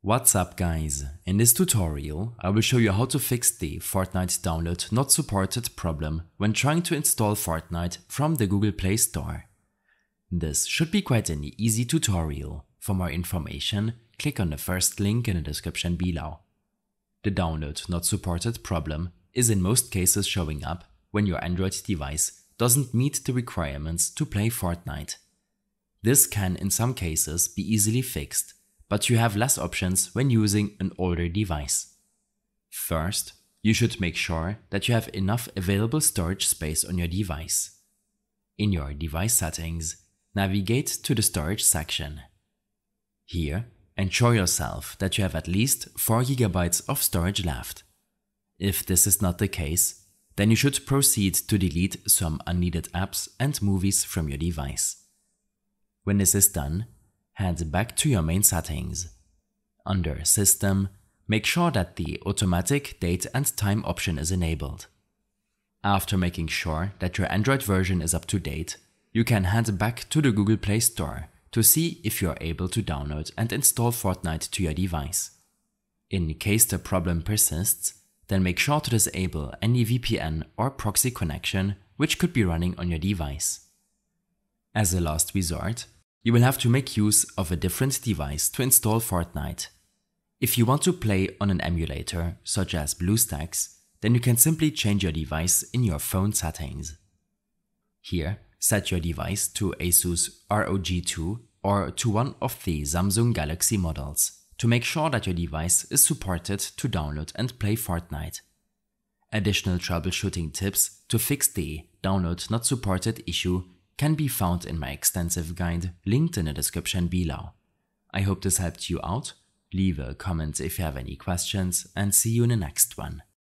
What's up guys, in this tutorial I will show you how to fix the Fortnite download not supported problem when trying to install Fortnite from the Google Play Store. This should be quite an easy tutorial. For more information, click on the first link in the description below. The download not supported problem is in most cases showing up when your Android device doesn't meet the requirements to play Fortnite. This can in some cases be easily fixed but you have less options when using an older device. First, you should make sure that you have enough available storage space on your device. In your device settings, navigate to the storage section. Here, ensure yourself that you have at least 4GB of storage left. If this is not the case, then you should proceed to delete some unneeded apps and movies from your device. When this is done, head back to your main settings. Under System, make sure that the Automatic Date and Time option is enabled. After making sure that your Android version is up to date, you can head back to the Google Play Store to see if you are able to download and install Fortnite to your device. In case the problem persists, then make sure to disable any VPN or proxy connection which could be running on your device. As a last resort, you will have to make use of a different device to install Fortnite. If you want to play on an emulator, such as BlueStacks, then you can simply change your device in your phone settings. Here, set your device to ASUS ROG2 or to one of the Samsung Galaxy models to make sure that your device is supported to download and play Fortnite. Additional troubleshooting tips to fix the download not supported issue can be found in my extensive guide linked in the description below. I hope this helped you out. Leave a comment if you have any questions and see you in the next one.